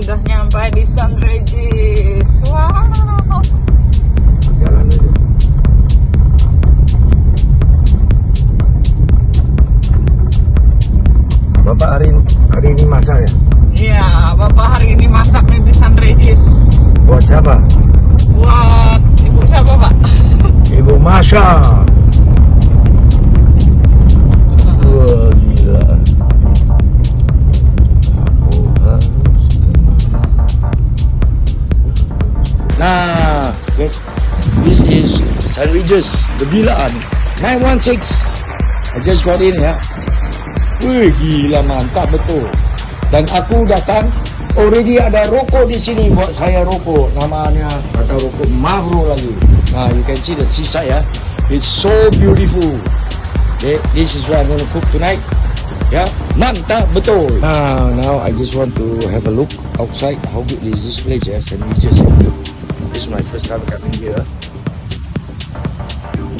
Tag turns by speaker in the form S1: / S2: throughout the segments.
S1: sudah nyampe di San Regis. Wow.
S2: Jalan aja. Bapak hari ini, hari ini masak ya?
S1: Iya, Bapak hari ini masak nih di San Regis.
S2: Buat siapa?
S1: Buat ibu siapa, Pak?
S2: Ibu Masya. This is San Regis, the Bilaan 916. I just got in ya. Wih, gila mantap betul. Dan aku datang, already ada rokok di sini buat saya rokok. Namanya kata rokok Mavro lagi. Nah, you can see the seaside ya. It's so beautiful. This is what I'm gonna cook tonight. Ya, mantap betul. Nah, now I just want to have a look outside. How good is this place ya? San Regis. This is my first time coming here.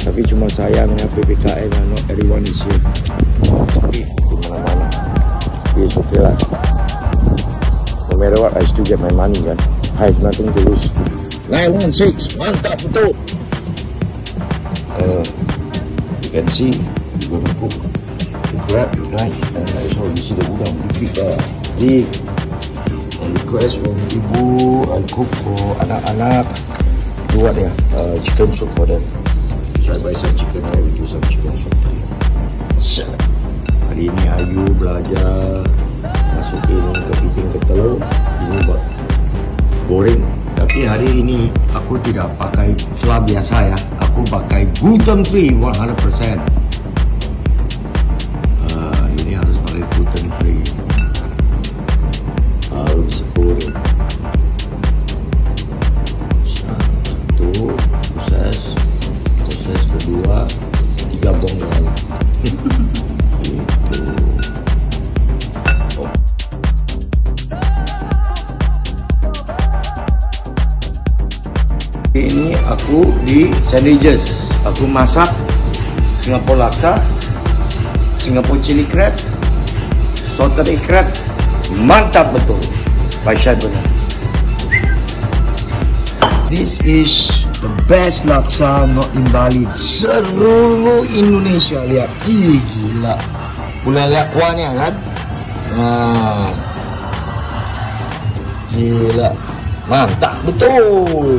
S2: Tapi cuma sayangnya PPKM and not everyone is here. Tapi di mana-mana. It's okay lah. No matter what, I still get my money kan. I have nothing to lose. 916, mantap betul. Uh, you can see, we're gonna cook the crab tonight. And I saw you see the udang big there. Big. On request from ibu, I cook for anak-anak. Do what ya? Uh, chicken soup for them. So I buy some chicken, I will do some chicken soup. Set. Hari ini Ayu belajar masukin kepiting ke telur. Ini buat goreng. Tapi hari ini aku tidak pakai flour biasa ya. Aku pakai gluten free 100%. Ah, ini harus pakai gluten free. Baru bisa goreng. Di San Regis. Aku masak Singapore laksa, Singapore chili crab, salted egg crab. Mantap betul. Paishan benar. This is the best laksa not in Bali. Seluruh Indonesia lihat. Ih gila. Boleh lihat kuahnya kan? Nah. Gila. Mantap betul.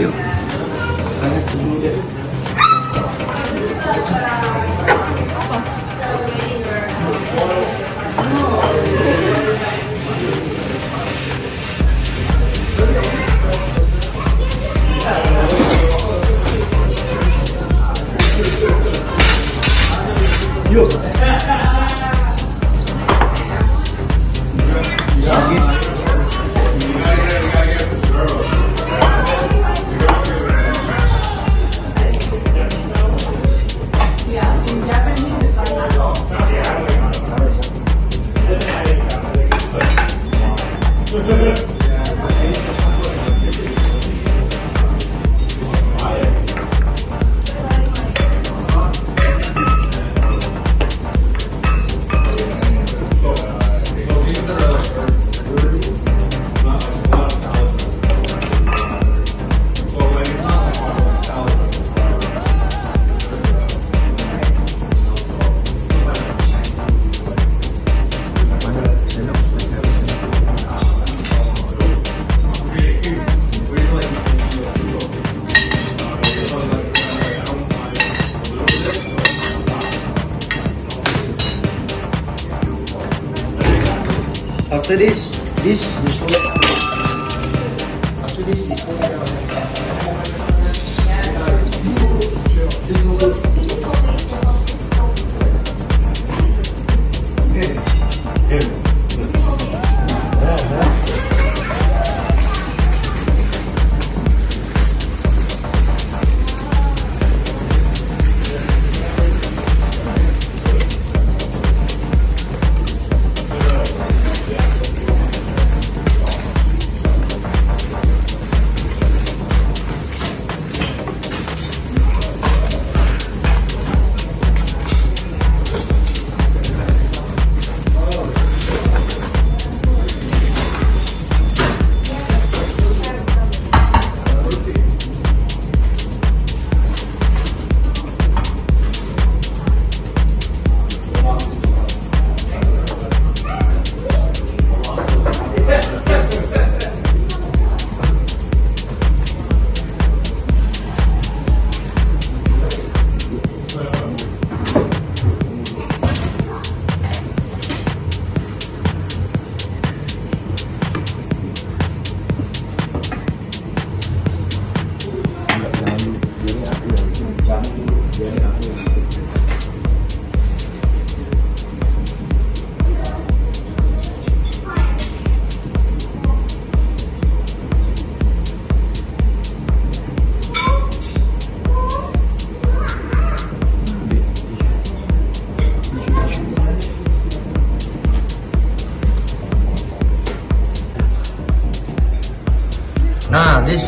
S2: よ。よっ After this, this Bismillah. After this This is.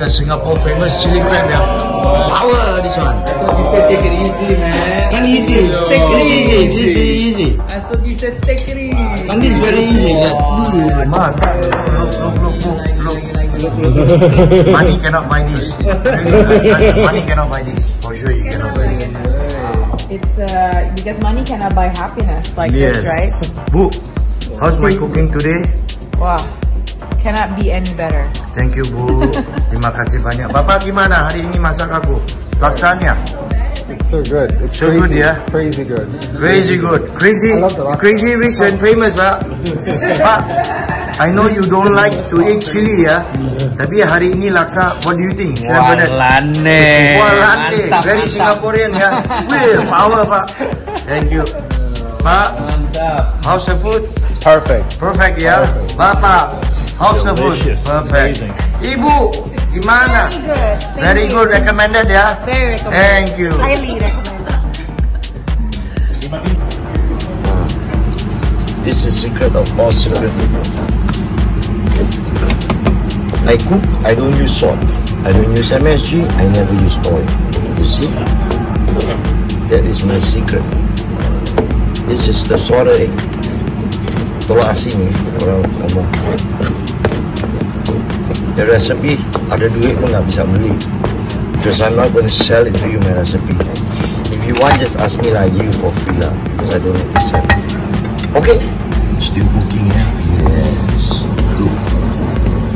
S2: The Singapore famous chili crab yeah. Power this one.
S1: I thought you said take it easy, man.
S2: Can easy.
S1: Take it
S2: This easy. This is easy.
S1: I thought you said take it easy.
S2: And this is very easy. Yeah. Man, look, look, look, look. Money cannot buy this. Really, Money cannot buy this. For sure, you cannot buy this.
S3: It's uh because money cannot buy happiness like
S2: Yes.
S3: this, right?
S2: Bu, how's my cooking today?
S3: Wow. Cannot be any better.
S2: Thank you Bu. Terima kasih banyak. Bapak gimana hari ini masak aku? Laksanya?
S4: So good. It's
S2: So good, yeah?
S4: Crazy good.
S2: Crazy good. Crazy,
S4: I love the laksa.
S2: crazy rich and famous, Pak. Pak, I know you don't like to eat chili ya. Tapi hari ini laksa, what do you think?
S1: Walane. Mantap,
S2: very
S1: mantap.
S2: Singaporean ya. Wih, power Pak. Thank you. Pak,
S1: Mantap.
S2: how's the food?
S4: Perfect.
S2: Perfect ya. Bapak, how's the food?
S4: Delicious.
S2: Perfect.
S4: Amazing.
S2: Ibu, gimana?
S3: good.
S2: Very good, recommended yeah?
S3: Very recommended.
S2: Thank you.
S3: Highly recommended.
S2: This is secret of all secret. I cook, I don't use salt. I don't use MSG, I never use oil. You see? That is my secret. This is the soda egg. Telur asin ni orang ngomong. The recipe, ada duit pun tak bisa beli. Because I'm not to sell it to you my recipe. If you want, just ask me lah, give you for free lah. Because I don't need to sell. Okay. Still cooking ya. Yes. Look.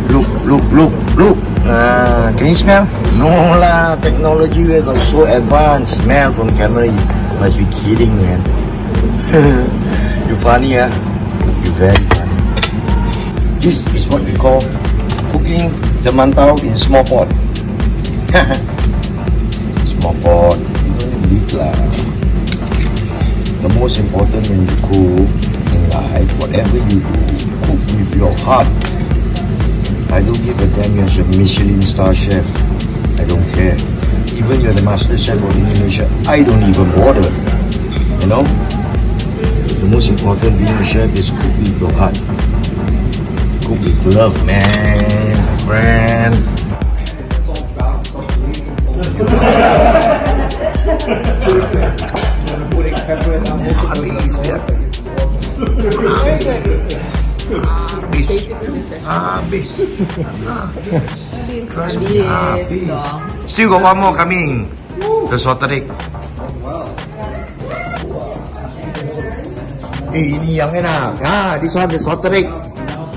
S2: Look, look, look, look. Ah, can you smell? No lah, technology we got so advanced. Smell from camera. You must be kidding, man. you funny, yeah? You very funny. This is what we call cooking the mantau in small pot. small pot. Big lah. The most important when you cook in life, whatever you do, cook with your heart. I don't give a damn you're a Michelin star chef. I don't care. Even you're the master chef of Indonesia, I don't even bother. You know? The most important being chef is cook with your heart. Cook with love, man, friend. Habis. Habis. Habis. Still got one more coming. The salted. Eh, ini yang enak. Ah, this one the salted egg.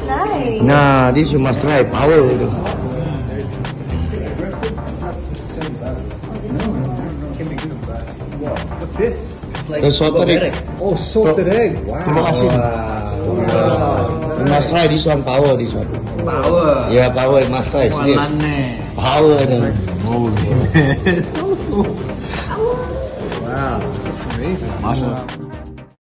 S3: Nice.
S2: Nah, this you must try. Power. itu.
S4: What's this?
S2: The salted egg.
S4: Oh, salted egg. Wow.
S2: Telur asin. You must try this one, power this one.
S5: Power.
S2: Yeah, power, you must try.
S5: Walane.
S2: Power nih.
S5: Wow, that's amazing. Mashallah.